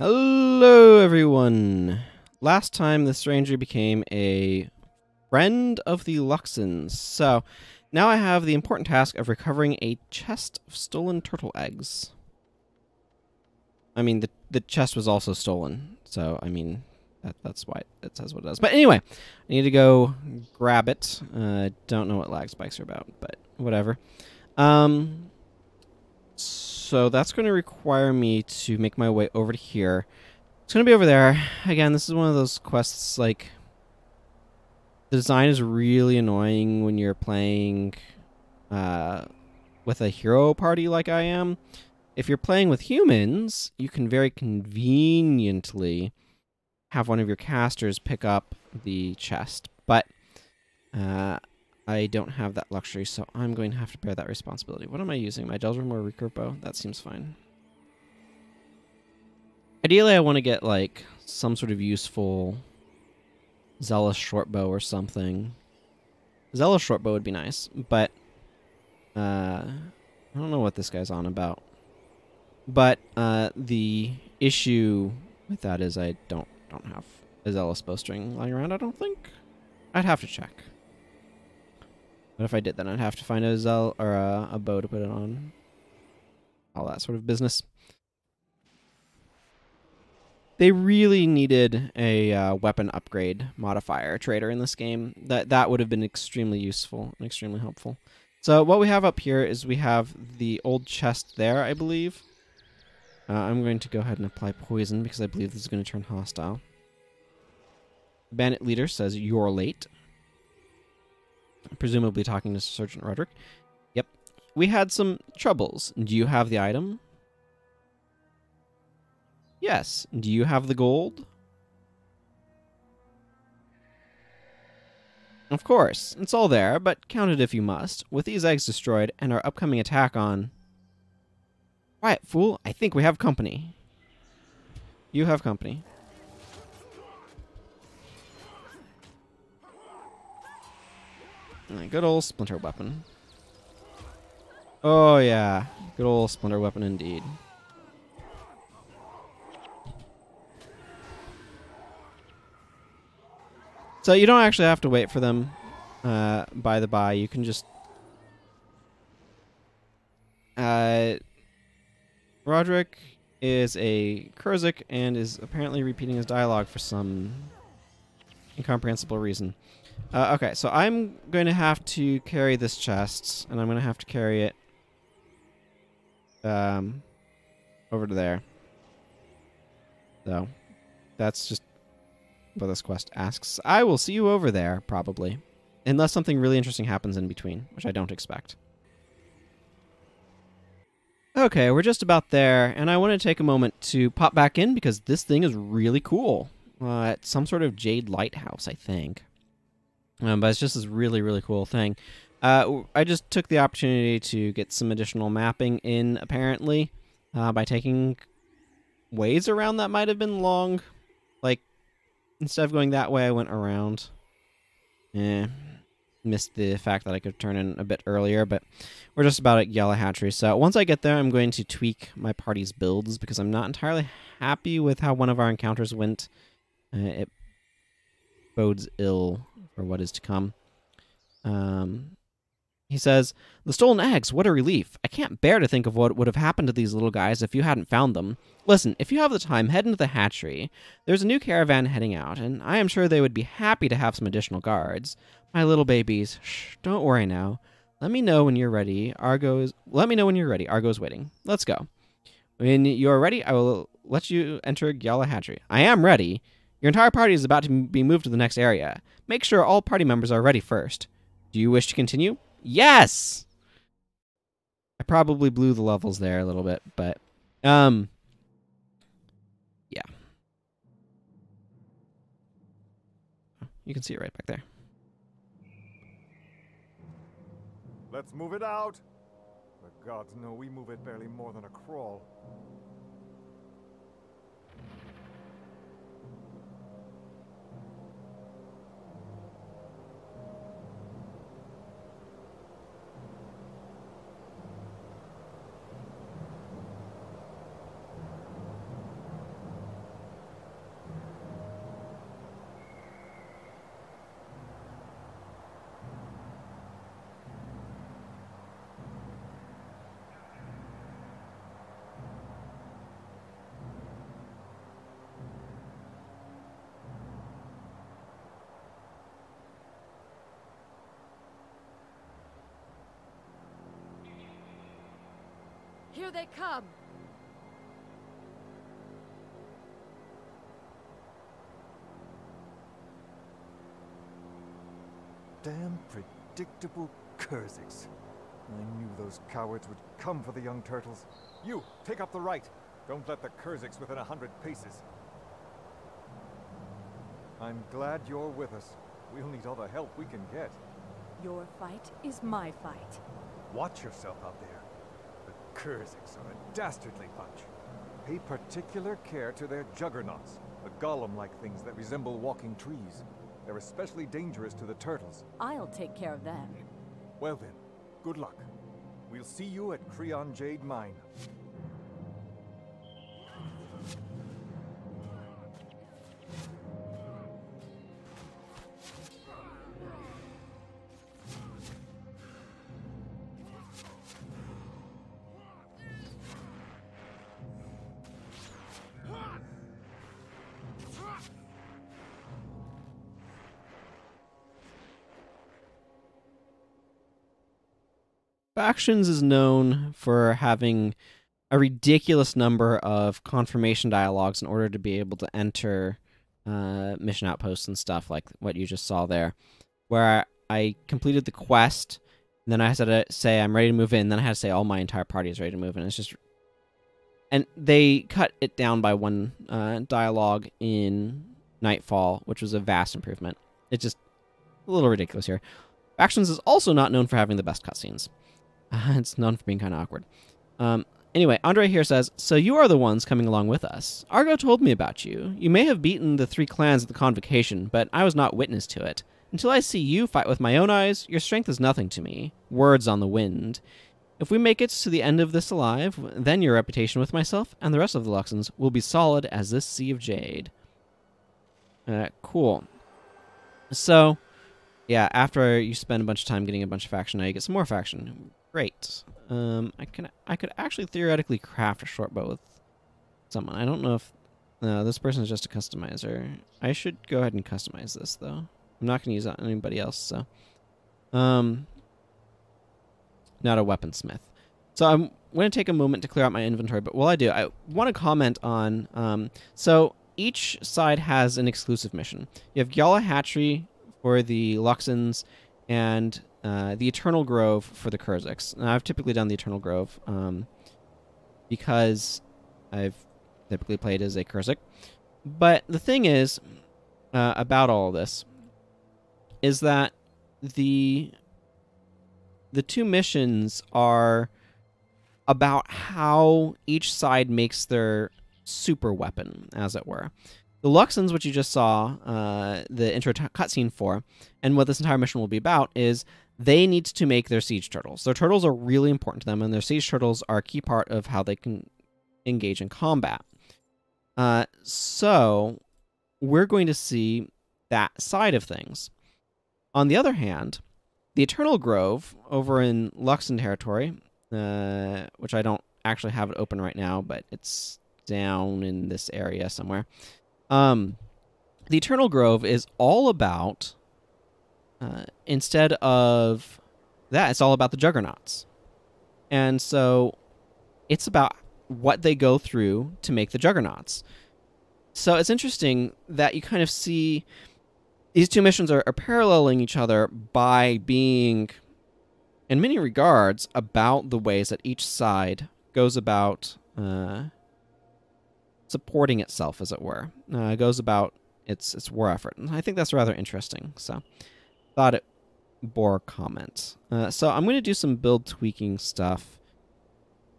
Hello, everyone. Last time, the stranger became a friend of the Luxons. So now I have the important task of recovering a chest of stolen turtle eggs. I mean, the the chest was also stolen, so I mean, that, that's why it says what it does. But anyway, I need to go grab it. Uh, don't know what lag spikes are about, but whatever. Um, so that's going to require me to make my way over to here. It's going to be over there. Again, this is one of those quests, like, the design is really annoying when you're playing uh, with a hero party like I am. If you're playing with humans, you can very conveniently have one of your casters pick up the chest. But uh, I don't have that luxury, so I'm going to have to bear that responsibility. What am I using? My Delrin or recurve bow? That seems fine. Ideally, I want to get, like, some sort of useful Zealous short bow or something. Zealous short bow would be nice, but uh, I don't know what this guy's on about. But uh, the issue with that is I don't don't have a Zealous bowstring lying around. I don't think. I'd have to check. But if I did, then I'd have to find a Zel or a, a bow to put it on. All that sort of business. They really needed a uh, weapon upgrade modifier trader in this game. That that would have been extremely useful and extremely helpful. So what we have up here is we have the old chest there, I believe. Uh, I'm going to go ahead and apply poison because I believe this is going to turn hostile. Bandit leader says you're late. Presumably talking to Sergeant Roderick. Yep. We had some troubles. Do you have the item? Yes. Do you have the gold? Of course. It's all there, but count it if you must. With these eggs destroyed and our upcoming attack on... Quiet, fool. I think we have company. You have company. Good old splinter weapon. Oh, yeah. Good old splinter weapon indeed. So you don't actually have to wait for them uh, by the by. You can just... Uh, Roderick is a Kurzik and is apparently repeating his dialogue for some incomprehensible reason. Uh, okay, so I'm going to have to carry this chest, and I'm going to have to carry it um, over to there. So, that's just what this quest asks. I will see you over there, probably. Unless something really interesting happens in between, which I don't expect. Okay, we're just about there, and I want to take a moment to pop back in because this thing is really cool. Uh, it's some sort of jade lighthouse, I think. Um, but it's just this really, really cool thing. Uh, I just took the opportunity to get some additional mapping in, apparently, uh, by taking ways around that might have been long. Like, instead of going that way, I went around. Eh, missed the fact that I could turn in a bit earlier, but we're just about at Gyala Hatchery. So once I get there, I'm going to tweak my party's builds because I'm not entirely happy with how one of our encounters went. Uh, it bodes ill for what is to come. Um, he says, The stolen eggs, what a relief. I can't bear to think of what would have happened to these little guys if you hadn't found them. Listen, if you have the time, head into the hatchery. There's a new caravan heading out, and I am sure they would be happy to have some additional guards. My little babies, shh, don't worry now. Let me know when you're ready. Argo is let me know when you're ready. Argo's waiting. Let's go. When you're ready, I will let you enter Gyala Hatchery. I am ready. Your entire party is about to be moved to the next area. Make sure all party members are ready first. Do you wish to continue? Yes. I probably blew the levels there a little bit, but um yeah. You can see it right back there. Let's move it out. The gods know we move it barely more than a crawl. Here they come. Damn predictable Kurziks. I knew those cowards would come for the young turtles. You, take up the right. Don't let the Kurziks within a hundred paces. I'm glad you're with us. We'll need all the help we can get. Your fight is my fight. Watch yourself out there. Kurziks are a dastardly bunch. Pay particular care to their juggernauts, the golem-like things that resemble walking trees. They're especially dangerous to the turtles. I'll take care of them. Well then, good luck. We'll see you at Creon Jade Mine. Factions is known for having a ridiculous number of confirmation dialogues in order to be able to enter uh, mission outposts and stuff like what you just saw there, where I completed the quest, and then I had to say I'm ready to move in, then I had to say all my entire party is ready to move in. It's just, and they cut it down by one uh, dialogue in Nightfall, which was a vast improvement. It's just a little ridiculous here. Factions is also not known for having the best cutscenes. It's known for being kind of awkward. Um, anyway, Andre here says, So you are the ones coming along with us. Argo told me about you. You may have beaten the three clans at the convocation, but I was not witness to it. Until I see you fight with my own eyes, your strength is nothing to me. Words on the wind. If we make it to the end of this alive, then your reputation with myself and the rest of the Luxons will be solid as this sea of jade. Uh, cool. So, yeah, after you spend a bunch of time getting a bunch of faction, now you get some more faction. Great. Um, I can I could actually theoretically craft a short bow with someone. I don't know if no, this person is just a customizer. I should go ahead and customize this though. I'm not going to use it on anybody else. So, um, not a weaponsmith. So I'm going to take a moment to clear out my inventory. But while I do, I want to comment on. Um, so each side has an exclusive mission. You have Gyala Hatchery for the Luxons and uh, the Eternal Grove for the Kurziks. Now, I've typically done the Eternal Grove um, because I've typically played as a Kurzik. But the thing is uh, about all of this is that the the two missions are about how each side makes their super weapon, as it were. The Luxons, which you just saw uh, the intro t- cutscene for, and what this entire mission will be about, is they need to make their siege turtles. Their turtles are really important to them, and their siege turtles are a key part of how they can engage in combat. Uh, so, we're going to see that side of things. On the other hand, the Eternal Grove over in Luxon territory, uh, which I don't actually have it open right now, but it's down in this area somewhere. Um, the Eternal Grove is all about uh, instead of that, it's all about the juggernauts. And so it's about what they go through to make the juggernauts. So it's interesting that you kind of see these two missions are, are paralleling each other by being, in many regards, about the ways that each side goes about uh, supporting itself, as it were. Uh, goes about its its war effort, and I think that's rather interesting. So thought it bore comment. Uh, so I'm going to do some build tweaking stuff.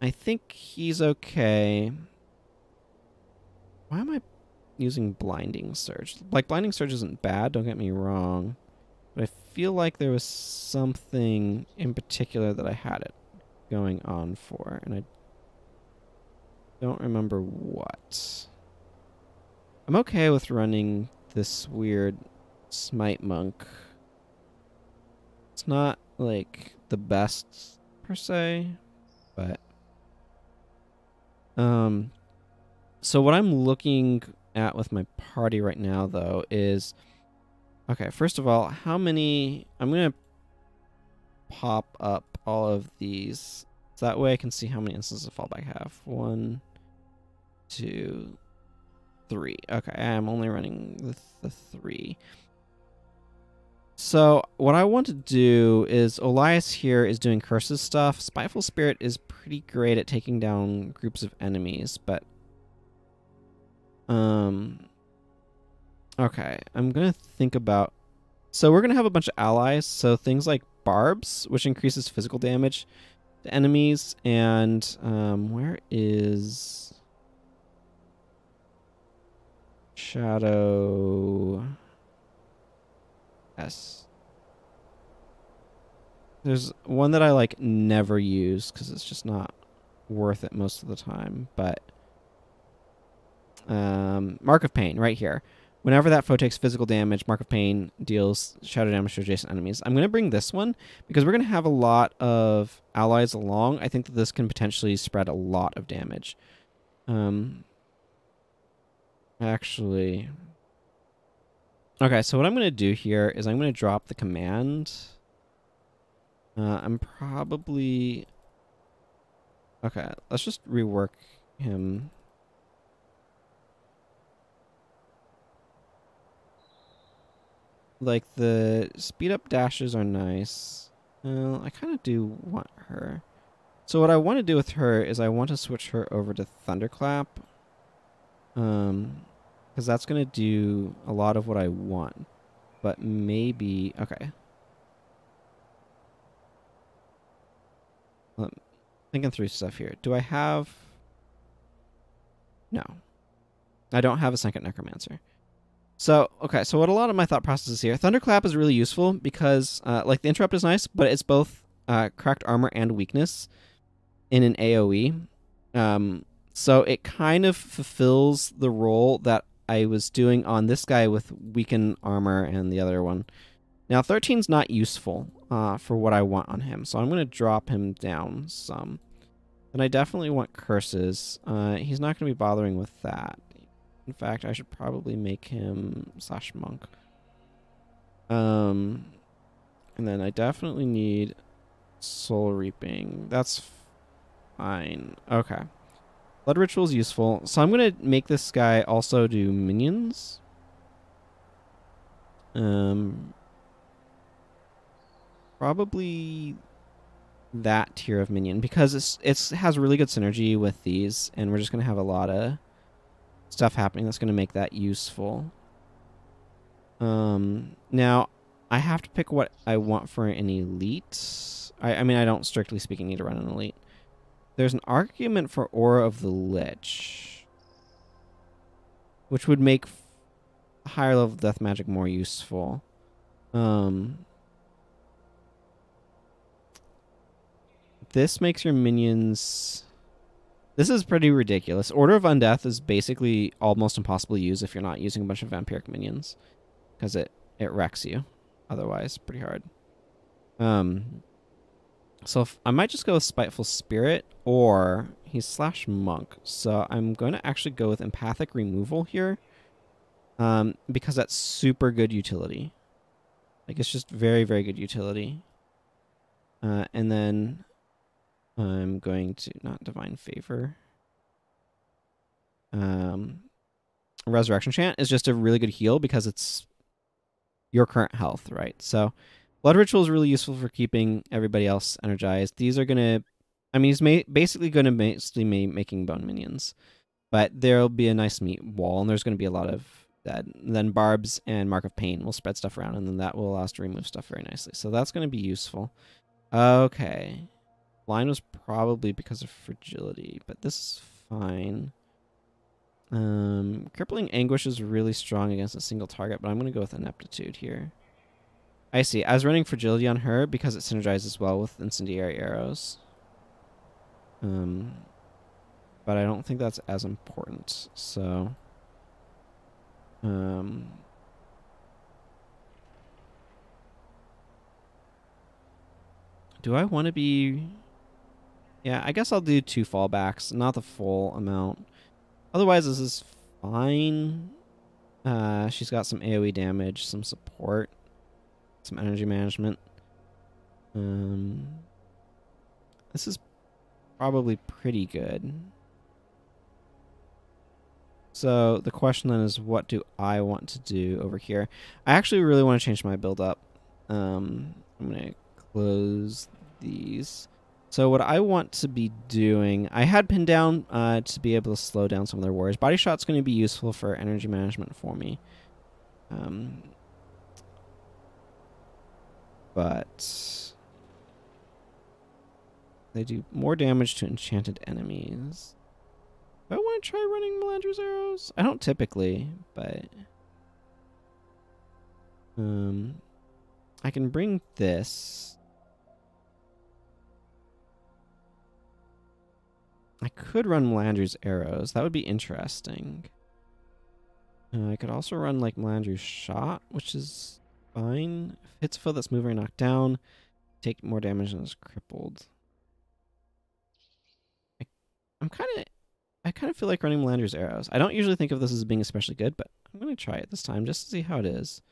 I think he's okay. Why am I using Blinding Surge? Like, Blinding Surge isn't bad, don't get me wrong. But I feel like there was something in particular that I had it going on for, and I don't remember what. I'm okay with running this weird Smite Monk it's not like the best per se, but um so what I'm looking at with my party right now though is okay, first of all, how many I'm going to pop up all of these So that way I can see how many instances of fallback I have. One, two, three. Okay, I'm only running the, the three. So what I want to do is Elias here is doing curses stuff. Spiteful Spirit is pretty great at taking down groups of enemies, but um okay, I'm going to think about so we're going to have a bunch of allies, so things like barbs, which increases physical damage to enemies and um where is Shadow S. There's one that I like never use because it's just not worth it most of the time. But um, Mark of Pain right here. Whenever that foe takes physical damage, Mark of Pain deals shadow damage to adjacent enemies. I'm going to bring this one because we're going to have a lot of allies along. I think that this can potentially spread a lot of damage. Um, actually, Okay, so what I'm going to do here is I'm going to drop the command. Uh, I'm probably... Okay, let's just rework him. Like, the speed up dashes are nice. Well, I kind of do want her. So what I want to do with her is I want to switch her over to Thunderclap. Um, because that's going to do a lot of what I want. But maybe... Okay. Well, thinking through stuff here. Do I have... No. I don't have a second Necromancer. So, okay, so what a lot of my thought process is here. Thunderclap is really useful because, uh, like, the interrupt is nice, but it's both uh, cracked armor and weakness in an AoE. Um, so it kind of fulfills the role that I was doing on this guy with weaken armor and the other one. Now 13's not useful uh, for what I want on him, so I'm going to drop him down some. And I definitely want curses. Uh, he's not going to be bothering with that. In fact, I should probably make him slash monk. Um, and then I definitely need soul reaping. That's fine. Okay. Blood Ritual is useful. So I'm going to make this guy also do minions. Um, probably that tier of minion because it's it's has really good synergy with these and we're just going to have a lot of stuff happening that's going to make that useful. Um, now I have to pick what I want for an elite. I, I mean, I don't strictly speaking need to run an elite. There's an argument for Aura of the Lich, which would make higher level death magic more useful. Um, this makes your minions. This is pretty ridiculous. Order of Undeath is basically almost impossible to use if you're not using a bunch of vampiric minions, because it it wrecks you. Otherwise, pretty hard. Um, so I might just go with Spiteful Spirit or he's slash monk. So I'm going to actually go with Empathic Removal here um, because that's super good utility. Like it's just very, very good utility. Uh, and then I'm going to, not Divine Favor. Um, Resurrection Chant is just a really good heal because it's your current health, right? So Blood Ritual is really useful for keeping everybody else energized. These are going to, I mean, he's ma- basically going to basically be making bone minions. But there'll be a nice meat wall, and there's going to be a lot of that. And then Barbs and Mark of Pain will spread stuff around, and then that will allow us to remove stuff very nicely. So that's going to be useful. Okay. Line was probably because of fragility, but this is fine. Um, Crippling Anguish is really strong against a single target, but I'm going to go with Ineptitude here. I see. I was running Fragility on her because it synergizes well with Incendiary Arrows. Um, but I don't think that's as important. So, um, do I want to be? Yeah, I guess I'll do two fallbacks, not the full amount. Otherwise, this is fine. Uh, she's got some AoE damage, some support some energy management. Um, this is probably pretty good. So the question then is, what do I want to do over here? I actually really want to change my build up. Um, I'm gonna close these. So what I want to be doing, I had pinned down uh, to be able to slow down some of their warriors. Body shot's going to be useful for energy management for me. Um, but they do more damage to enchanted enemies. Do I want to try running Melandru's arrows? I don't typically, but um, I can bring this. I could run Melandru's arrows. That would be interesting. Uh, I could also run like Melandru's shot, which is fine. If hits foe that's moving or knocked down, take more damage and is crippled. I, I'm kind of, I kind of feel like running Melandru's arrows. I don't usually think of this as being especially good, but I'm gonna try it this time just to see how it is.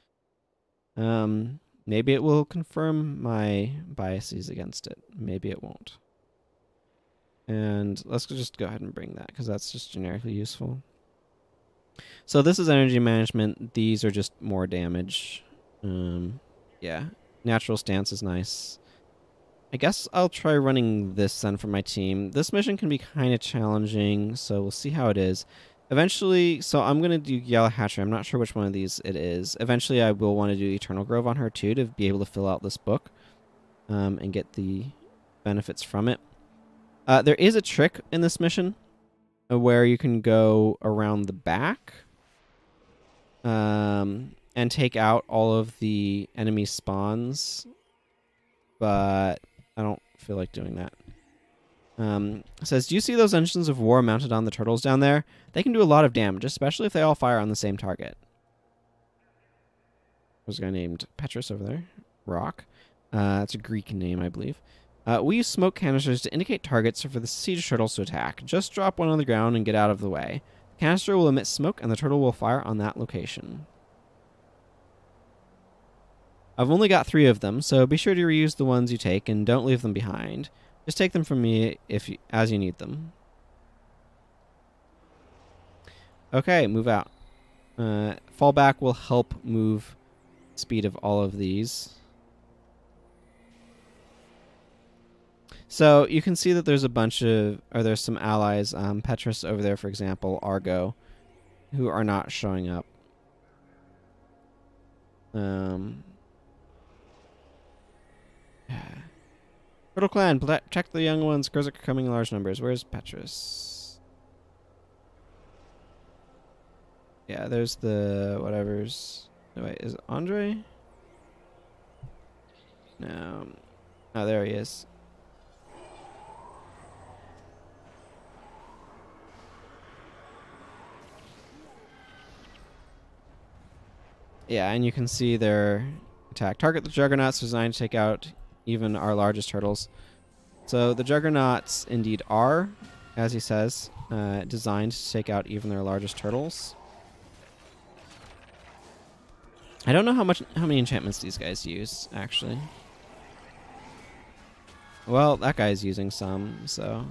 Um, maybe it will confirm my biases against it. Maybe it won't. And let's just go ahead and bring that because that's just generically useful. So this is energy management. These are just more damage. Um, yeah, natural stance is nice. I guess I'll try running this then for my team. This mission can be kind of challenging, so we'll see how it is. Eventually, so I'm going to do Gyala Hatchery. I'm not sure which one of these it is. Eventually, I will want to do Eternal Grove on her too to be able to fill out this book um, and get the benefits from it. Uh, there is a trick in this mission uh, where you can go around the back um, and take out all of the enemy spawns, but I don't feel like doing that. Um, says, do you see those engines of war mounted on the turtles down there? They can do a lot of damage, especially if they all fire on the same target. There's a guy named Petrus over there. Rock. Uh, that's a Greek name, I believe. Uh, we use smoke canisters to indicate targets for the siege turtles to attack. Just drop one on the ground and get out of the way. The canister will emit smoke, and the turtle will fire on that location. I've only got three of them, so be sure to reuse the ones you take and don't leave them behind. Just take them from me if you, as you need them. Okay, move out. Uh, fallback will help move speed of all of these. So you can see that there's a bunch of, or there's some allies, um, Petrus over there, for example, Argo, who are not showing up. Um, Turtle Clan, check the young ones. Girls are coming in large numbers. Where's Petrus? Yeah, there's the whatever's. No, wait, is Andre? No. Oh, there he is. Yeah, and you can see their attack. Target the Juggernauts designed to take out even our largest turtles. So the Juggernauts indeed are, as he says, uh, designed to take out even their largest turtles. I don't know how much how many enchantments these guys use, actually. Well, that guy's using some, so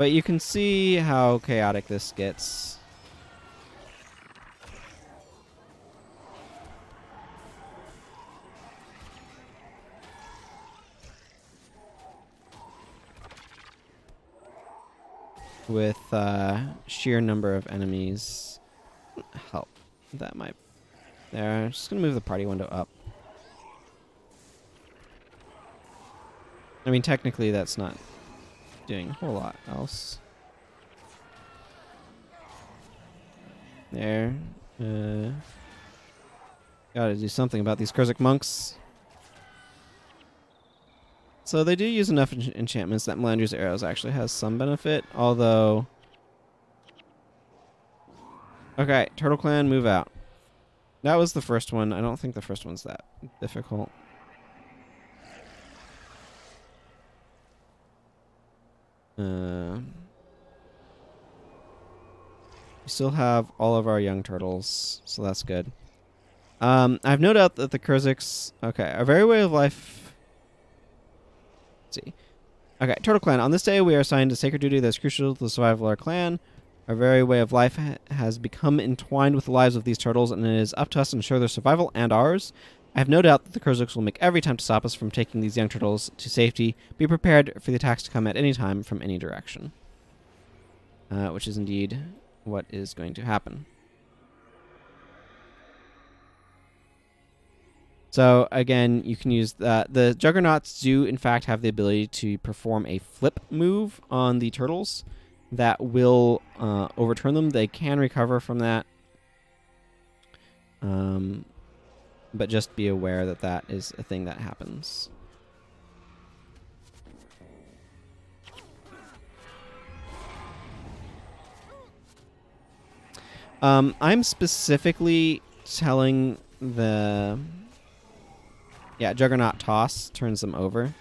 But you can see how chaotic this gets. With uh, sheer number of enemies. Help. That might... There. I'm just to move the party window up. I mean, technically that's not doing a whole lot else. There. Uh, gotta do something about these Kurzik monks. So they do use enough ench enchantments that Melandru's arrows actually has some benefit, although... Okay, Turtle Clan, move out. That was the first one. I don't think the first one's that difficult. Uh, we still have all of our young turtles, so that's good. Um, I've no doubt that the Kurziks, okay, our very way of life. See. Okay, Turtle Clan. On this day, we are assigned a sacred duty that is crucial to the survival of our clan. Our very way of life ha- has become entwined with the lives of these turtles, and it is up to us to ensure their survival and ours. I have no doubt that the Kurziks will make every attempt to stop us from taking these young turtles to safety. Be prepared for the attacks to come at any time from any direction. Uh, which is indeed what is going to happen. So again, you can use that. The Juggernauts do, in fact, have the ability to perform a flip move on the turtles that will uh, overturn them. They can recover from that, um, but just be aware that that is a thing that happens. Um, I'm specifically telling the yeah, Juggernaut toss turns them over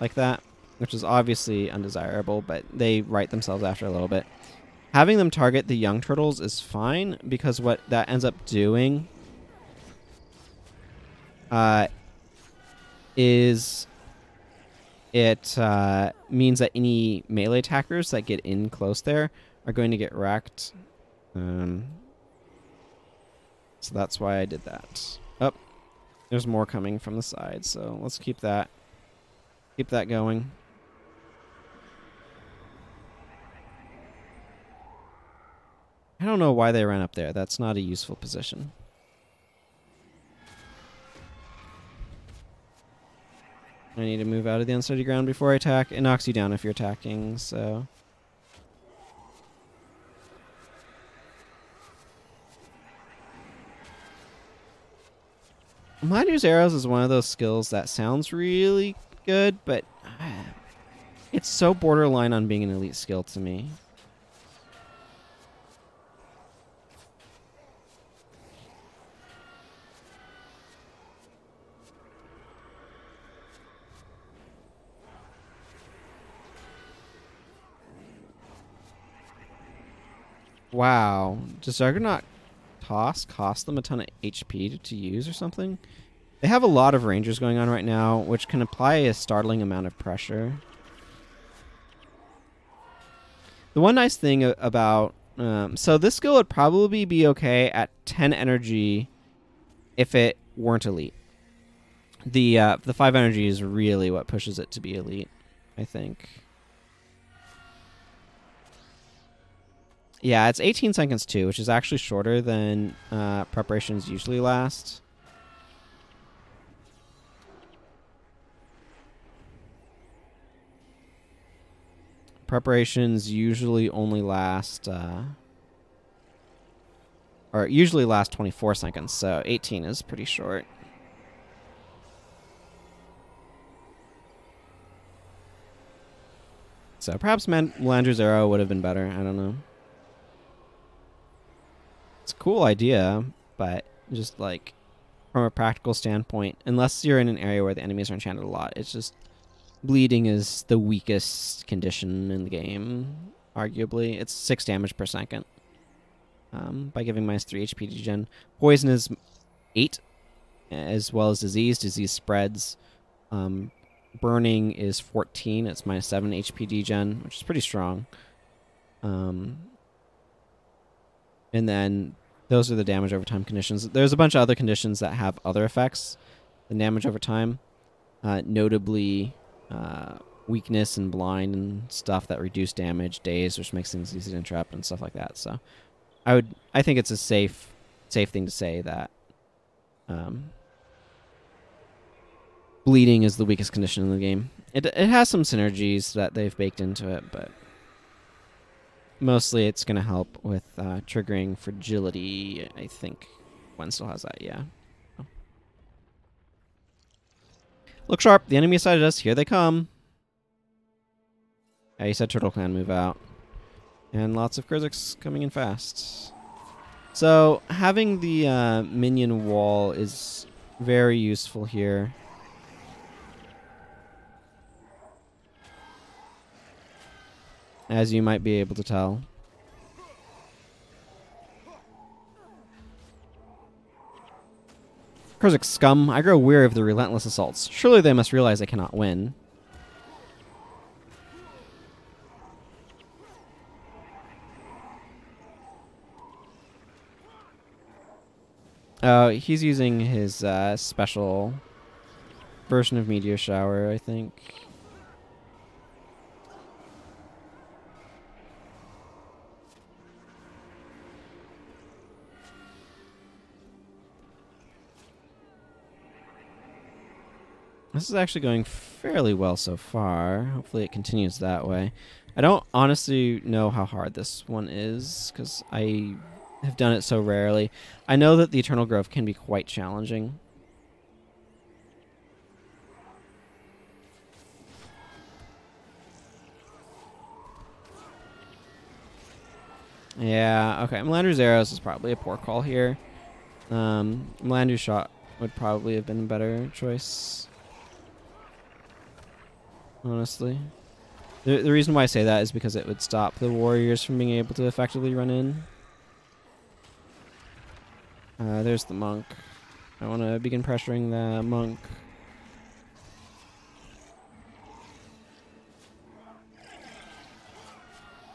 like that, which is obviously undesirable, but they right themselves after a little bit. Having them target the young turtles is fine because what that ends up doing uh, is it uh, means that any melee attackers that get in close there are going to get wrecked. Um, so that's why I did that. Up. Oh, there's more coming from the side, so let's keep that keep that going. I don't know why they ran up there. That's not a useful position. I need to move out of the unsteady ground before I attack. It knocks you down if you're attacking, so... Miner's Arrows is one of those skills that sounds really good, but uh, it's so borderline on being an elite skill to me. Wow. Does Juggernaut toss cost them a ton of HP to, to use or something? They have a lot of rangers going on right now, which can apply a startling amount of pressure. The one nice thing about... Um, so this skill would probably be okay at 10 energy if it weren't elite. The, uh, the 5 energy is really what pushes it to be elite, I think. Yeah, it's 18 seconds too, which is actually shorter than uh, preparations usually last. Preparations usually only last, uh, or usually last 24 seconds, so 18 is pretty short. So perhaps Man- Melandru's arrow would have been better. I don't know. It's a cool idea, but just like from a practical standpoint, unless you're in an area where the enemies are enchanted a lot, it's just bleeding is the weakest condition in the game. Arguably, it's six damage per second. Um, by giving minus three HP gen poison is eight, as well as disease. Disease spreads. Um, burning is 14. It's minus 7 HP degen, which is pretty strong. Um, and then those are the damage over time conditions. There's a bunch of other conditions that have other effects than damage over time, uh, notably uh, weakness and blind and stuff that reduce damage, daze, which makes things easy to interrupt and stuff like that. So, I would I think it's a safe safe thing to say that um, bleeding is the weakest condition in the game. It it has some synergies that they've baked into it, but Mostly it's going to help with uh, triggering fragility. I think still has that, yeah. Look sharp. The enemy sighted us. Here they come. Yeah, he said Turtle Clan move out. And lots of Kurziks coming in fast. So having the uh, minion wall is very useful here. As you might be able to tell. Kurzik scum, I grow weary of the relentless assaults. Surely they must realize they cannot win. Oh, he's using his uh, special version of Meteor Shower, I think. This is actually going fairly well so far. Hopefully it continues that way. I don't honestly know how hard this one is because I have done it so rarely. I know that the Eternal Grove can be quite challenging. Yeah, okay. Melandru's arrows is probably a poor call here. Um, shot would probably have been a better choice. Honestly. The, the reason why I say that is because it would stop the warriors from being able to effectively run in. Uh, there's the monk. I want to begin pressuring the monk.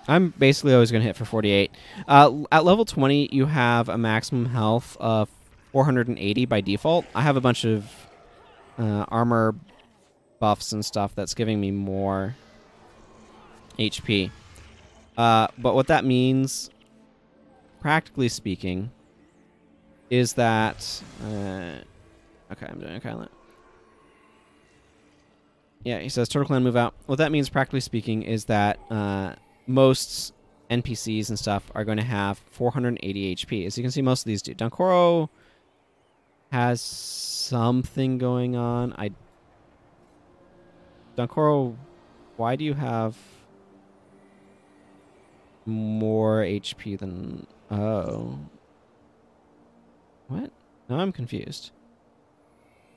I'm basically always going to hit for 48. Uh, at level 20, you have a maximum health of 480 by default. I have a bunch of uh, armor buffs and stuff that's giving me more HP. Uh, but what that means, practically speaking, is that. Uh, okay, I'm doing a Kylant. Yeah, he says Turtle Clan move out. What that means, practically speaking, is that uh, most NPCs and stuff are going to have 480 HP. As you can see, most of these do. Dankoro has something going on. I Dankoro, why do you have more HP than oh? What? Now I'm confused.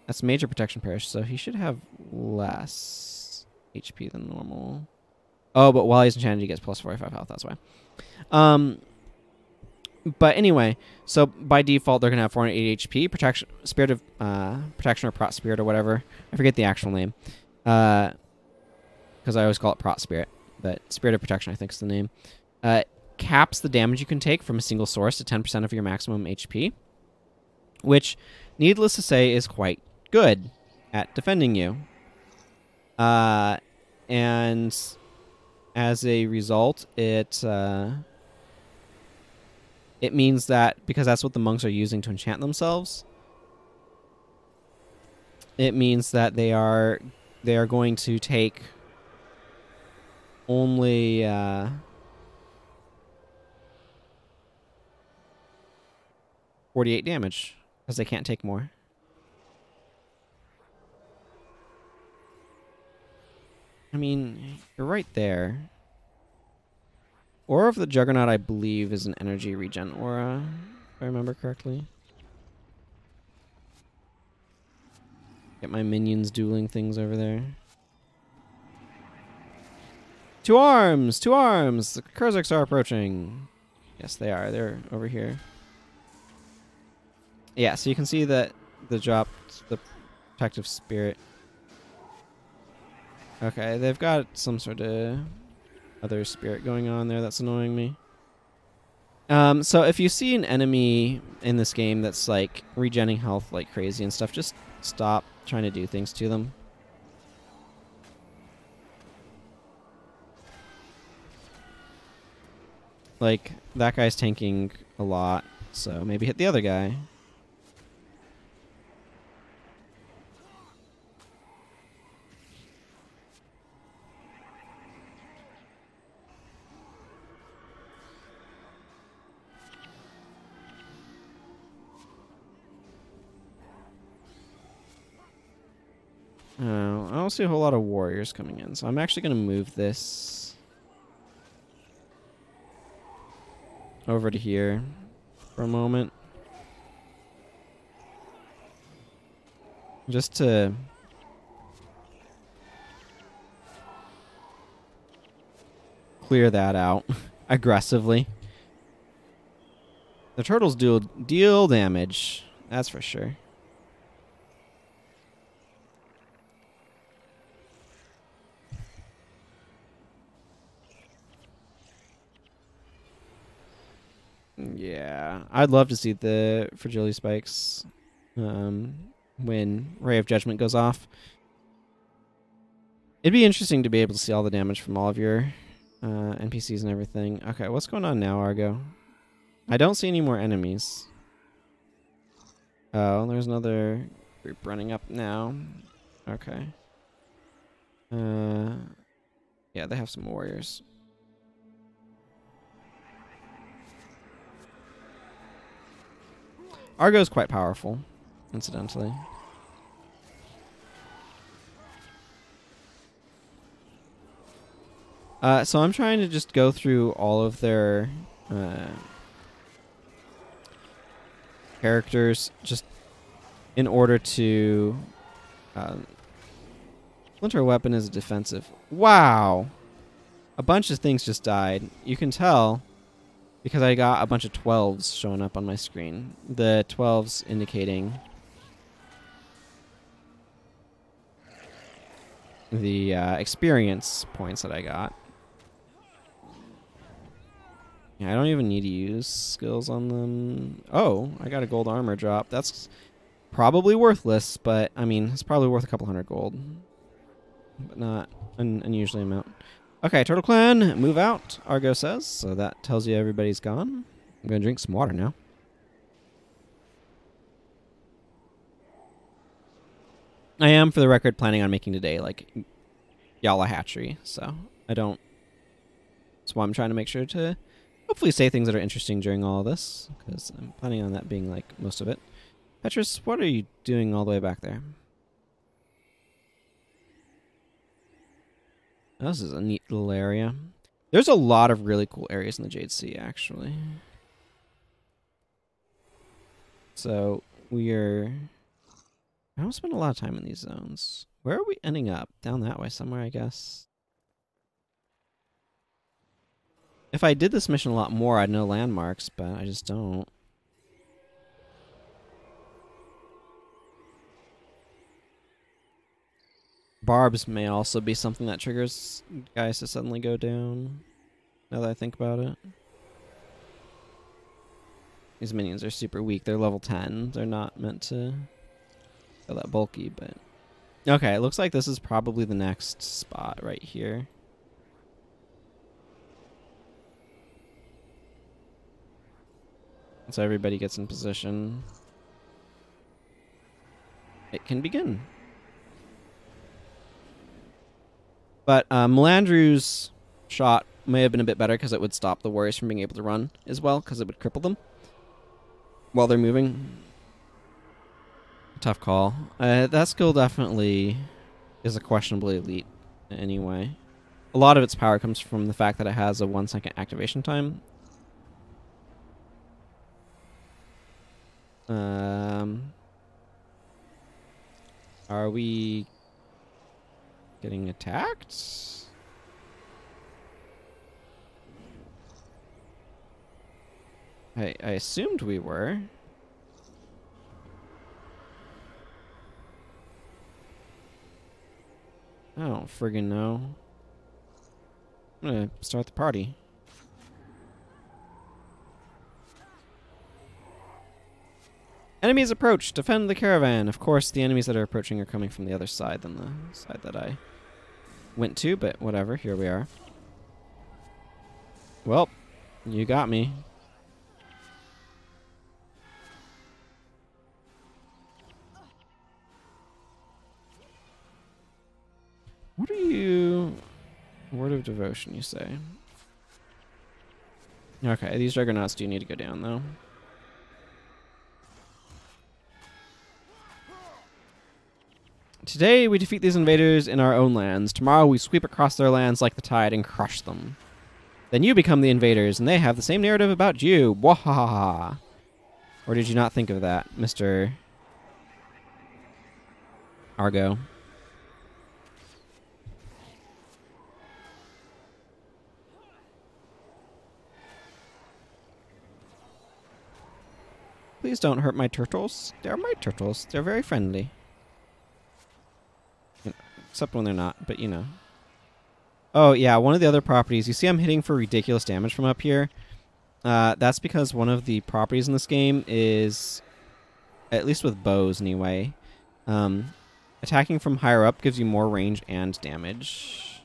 That's major protection parish, so he should have less HP than normal. Oh, but while he's enchanted, he gets plus 45 health. That's why. Um, but anyway, so by default, they're gonna have 480 HP. Protection, spirit of uh, protection or prot spirit or whatever. I forget the actual name. Because uh, I always call it prot spirit, but spirit of protection, I think, is the name. Uh, caps the damage you can take from a single source to 10% of your maximum HP, which, needless to say, is quite good at defending you. Uh, and as a result, it uh, it means that because that's what the monks are using to enchant themselves, it means that they are they are going to take only uh, forty-eight damage because they can't take more. I mean, you're right there. Aura of the Juggernaut, I believe, is an energy regen aura, if I remember correctly. My minions dueling things over there. To arms! To arms! The Kurziks are approaching. Yes, they are. They're over here. Yeah, so you can see that the drop, the protective spirit Okay, they've got some sort of other spirit going on there that's annoying me. Um, so if you see an enemy in this game that's like regenning health like crazy and stuff, just stop trying to do things to them. Like, that guy's tanking a lot, so maybe hit the other guy. See a whole lot of warriors coming in, so I'm actually going to move this over to here for a moment. Just to clear that out aggressively. The turtles deal deal damage, that's for sure. Yeah, I'd love to see the fragility spikes um, when Ray of Judgment goes off. It'd be interesting to be able to see all the damage from all of your uh, NPCs and everything. Okay, what's going on now, Argo? I don't see any more enemies. Oh, there's another group running up now. Okay. Uh, yeah, they have some warriors. Argo's quite powerful, incidentally. Uh, so I'm trying to just go through all of their uh, characters just in order to. Uh, Splinter weapon is defensive. Wow! A bunch of things just died. You can tell because I got a bunch of 12s showing up on my screen. The 12s indicating the uh, experience points that I got. Yeah, I don't even need to use skills on them. Oh, I got a gold armor drop. That's probably worthless, but I mean, it's probably worth a couple hundred gold. But not an unusually amount. Okay, Turtle Clan, move out, Argo says. So that tells you everybody's gone. I'm going to drink some water now. I am, for the record, planning on making today, like, Gyala Hatchery. So I don't. That's why I'm trying to make sure to hopefully say things that are interesting during all of this, because I'm planning on that being like most of it. Petrus, what are you doing all the way back there? This is a neat little area. There's a lot of really cool areas in the Jade Sea, actually. So we are. I don't spend a lot of time in these zones. Where are we ending up? Down that way somewhere, I guess. If I did this mission a lot more, I'd know landmarks, but I just don't. Barbs may also be something that triggers guys to suddenly go down. Now that I think about it. These minions are super weak. They're level 10. They're not meant to go that bulky, but... Okay, it looks like this is probably the next spot right here. So everybody gets in position. It can begin. But uh, Melandru's shot may have been a bit better because it would stop the warriors from being able to run as well because it would cripple them while they're moving. Tough call. Uh, that skill definitely is a questionably elite anyway. A lot of its power comes from the fact that it has a one second activation time. Um, are we getting attacked? I I assumed we were. I don't friggin' know. I'm gonna start the party. Enemies approach. Defend the caravan. Of course, the enemies that are approaching are coming from the other side than the side that I went to, but whatever. Here we are. Well, you got me. What are you... Word of devotion, you say? Okay, these juggernauts do need to go down, though. Today we defeat these invaders in our own lands. Tomorrow we sweep across their lands like the tide and crush them. Then you become the invaders, and they have the same narrative about you. Wahaha. Or did you not think of that, Mr. Argo? Please don't hurt my turtles. They're my turtles. They're very friendly. Except when they're not, but you know. Oh, yeah, one of the other properties. You see I'm hitting for ridiculous damage from up here. Uh, that's because one of the properties in this game is, at least with bows anyway, um, attacking from higher up gives you more range and damage.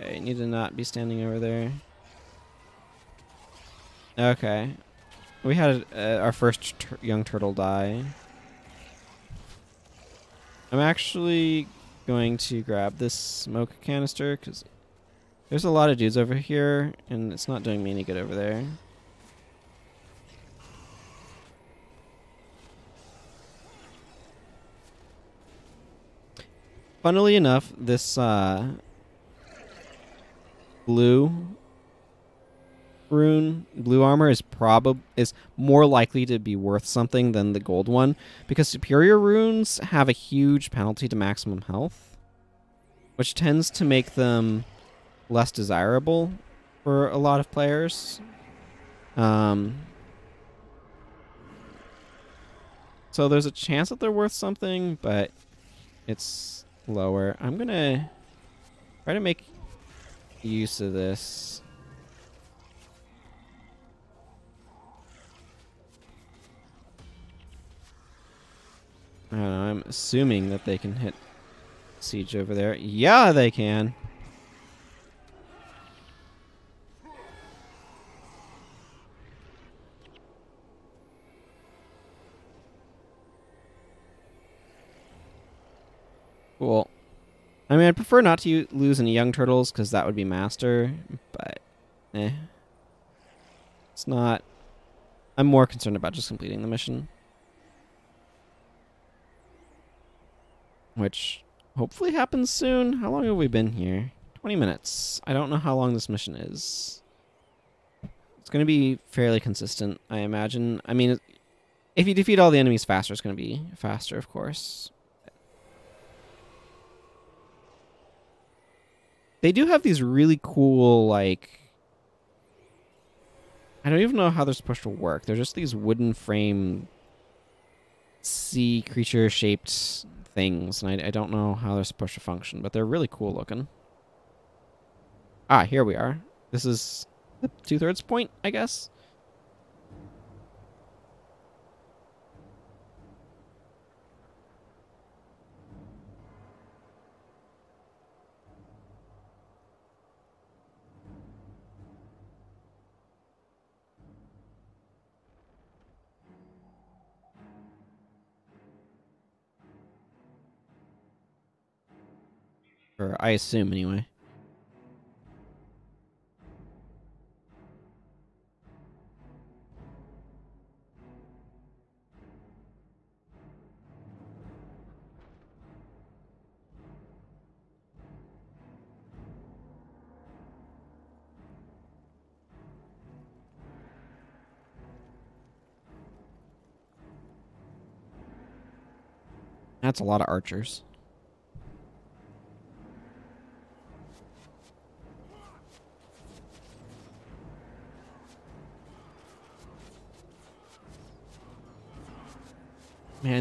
Okay, you need to not be standing over there. Okay. We had uh, our first young turtle die. I'm actually going to grab this smoke canister because there's a lot of dudes over here, and it's not doing me any good over there. Funnily enough, this uh, blue rune, blue armor is probably is more likely to be worth something than the gold one because superior runes have a huge penalty to maximum health, which tends to make them less desirable for a lot of players. Um, so there's a chance that they're worth something, but it's lower. I'm gonna try to make use of this. I don't know, I'm assuming that they can hit siege over there. Yeah, they can. Cool. I mean, I'd prefer not to lose any young turtles because that would be master, but eh. It's not. I'm more concerned about just completing the mission. Which hopefully happens soon. How long have we been here? 20 minutes. I don't know how long this mission is. It's going to be fairly consistent, I imagine. I mean, if you defeat all the enemies faster, it's going to be faster, of course. They do have these really cool, like. I don't even know how they're supposed to work. They're just these wooden frame sea creature shaped things, and I, I don't know how they're supposed to function, but they're really cool looking. Ah, here we are. This is the two thirds point, I guess. Or I assume, anyway. That's a lot of archers.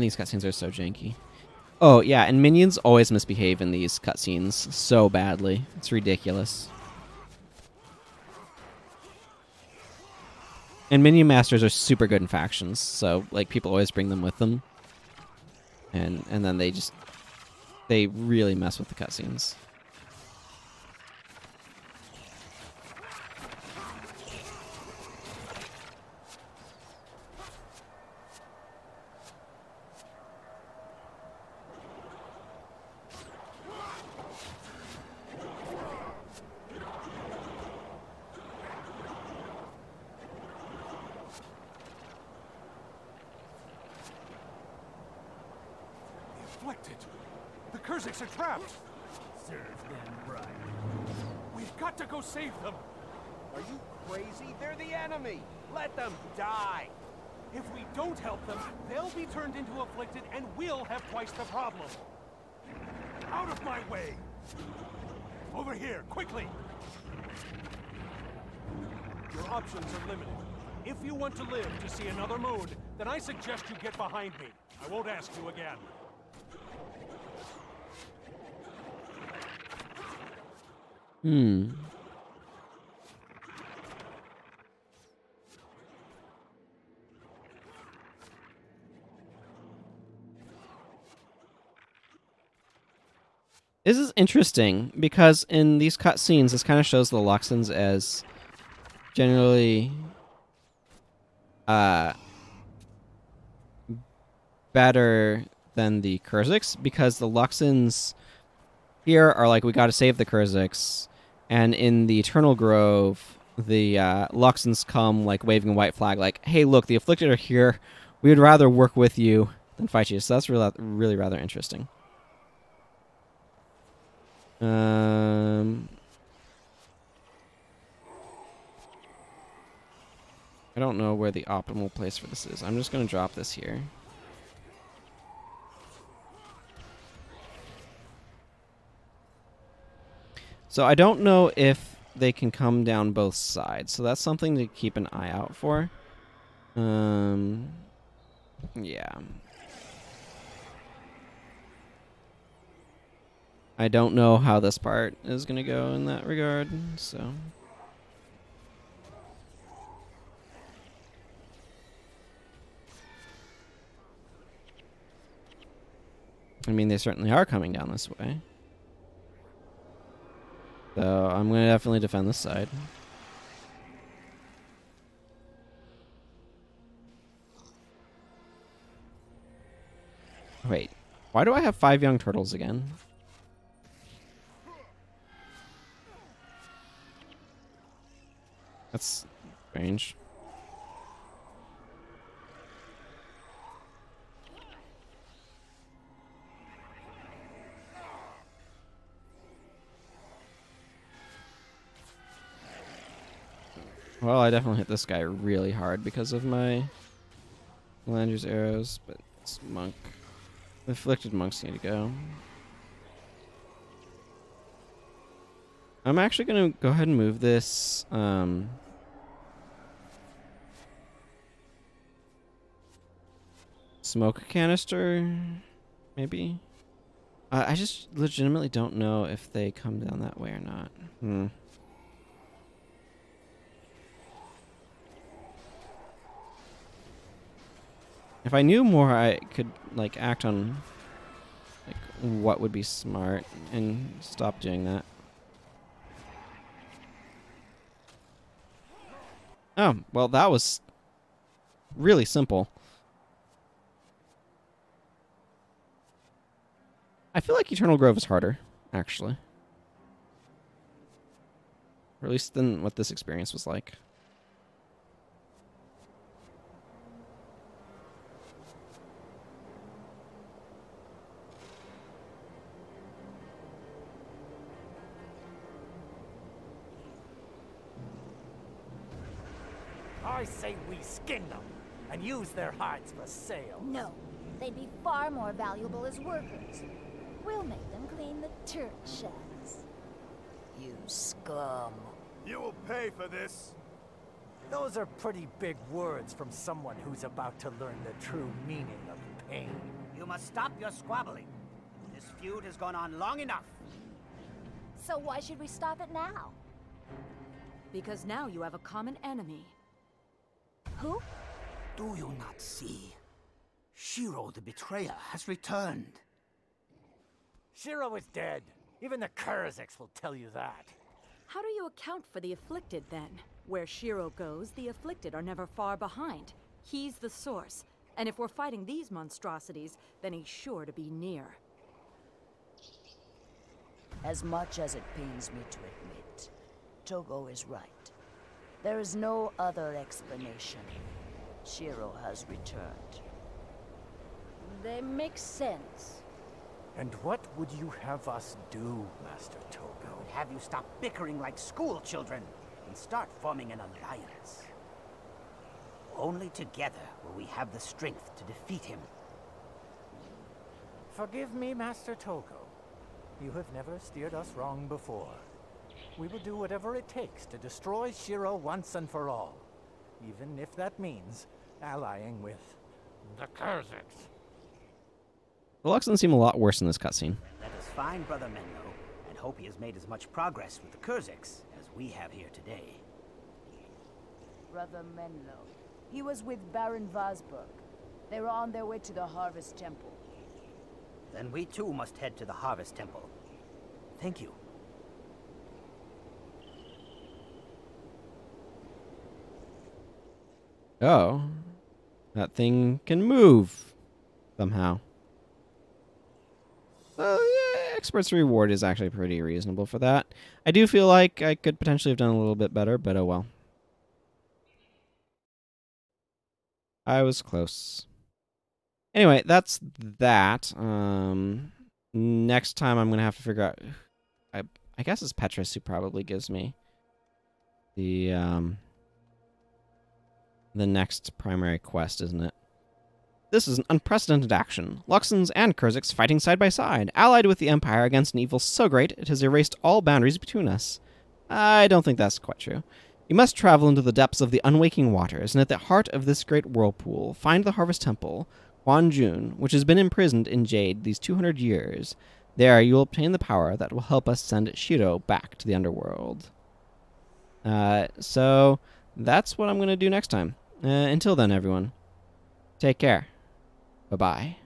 These cutscenes are so janky. Oh, yeah, and minions always misbehave in these cutscenes so badly. It's ridiculous. And minion masters are super good in factions, so like people always bring them with them. And and then they just they really mess with the cutscenes. The Kurziks are trapped. Serve them right. We've got to go save them. Are you crazy? They're the enemy. Let them die. If we don't help them, they'll be turned into afflicted and we'll have twice the problem. Out of my way! Over here, quickly! Your options are limited. If you want to live to see another moon, then I suggest you get behind me. I won't ask you again. Hmm. This is interesting because in these cutscenes, this kind of shows the Luxons as generally uh, better than the Kurziks because the Luxons here are like, we got to save the Kurziks and in the Eternal Grove, the uh, Luxons come like waving a white flag, like, "Hey, look, the Afflicted are here. We would rather work with you than fight you." So that's really, really rather interesting. Um, I don't know where the optimal place for this is. I'm just gonna drop this here. So I don't know if they can come down both sides. So that's something to keep an eye out for. Um, yeah. I don't know how this part is going to go in that regard, so. I mean, they certainly are coming down this way. So I'm going to definitely defend this side. Wait, why do I have five young turtles again? That's strange. Well, I definitely hit this guy really hard because of my Landry's arrows, but it's monk. The afflicted monks need to go. I'm actually gonna go ahead and move this. Um, smoke canister, maybe. Uh, I just legitimately don't know if they come down that way or not. Hmm. If I knew more, I could like act on like what would be smart and stop doing that. Oh, well that was really simple. I feel like Eternal Grove is harder, actually. Or at least than what this experience was like. I say we skin them and use their hides for sale. No, they'd be far more valuable as workers. We'll make them clean the turret sheds. You scum. You will pay for this. Those are pretty big words from someone who's about to learn the true meaning of pain. You must stop your squabbling. This feud has gone on long enough. So why should we stop it now? Because now you have a common enemy. Who? Do you not see? Shiro the betrayer has returned. Shiro is dead. Even the Kurziks will tell you that. How do you account for the afflicted then? Where Shiro goes, the afflicted are never far behind. He's the source. And if we're fighting these monstrosities, then he's sure to be near. As much as it pains me to admit, Togo is right. There is no other explanation. Shiro has returned. They make sense. And what would you have us do, Master Togo? Have you stop bickering like school children and start forming an alliance? Only together will we have the strength to defeat him. Forgive me, Master Togo. You have never steered us wrong before. We will do whatever it takes to destroy Shiro once and for all. Even if that means allying with the Kurziks. The Luxons seem a lot worse in this cutscene. Let us find Brother Mhenlo and hope he has made as much progress with the Kurziks as we have here today. Brother Mhenlo. He was with Baron Vasburg. They were on their way to the Harvest Temple. Then we too must head to the Harvest Temple. Thank you. Oh. That thing can move somehow. Well, yeah, expert's reward is actually pretty reasonable for that. I do feel like I could potentially have done a little bit better, but oh well. I was close. Anyway, that's that. Um, next time I'm gonna have to figure out. I I guess it's Petrus who probably gives me the um the next primary quest, isn't it? This is an unprecedented action. Luxons and Kurziks fighting side by side, allied with the Empire against an evil so great it has erased all boundaries between us. I don't think that's quite true. You must travel into the depths of the unwaking waters, and at the heart of this great whirlpool, find the Harvest Temple, Quan Jun, which has been imprisoned in Jade these 200 years. There, you will obtain the power that will help us send Shiro back to the underworld. Uh, so, that's what I'm going to do next time. Uh, until then, everyone, take care. Bye bye.